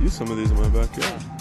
use some of these in my backyard.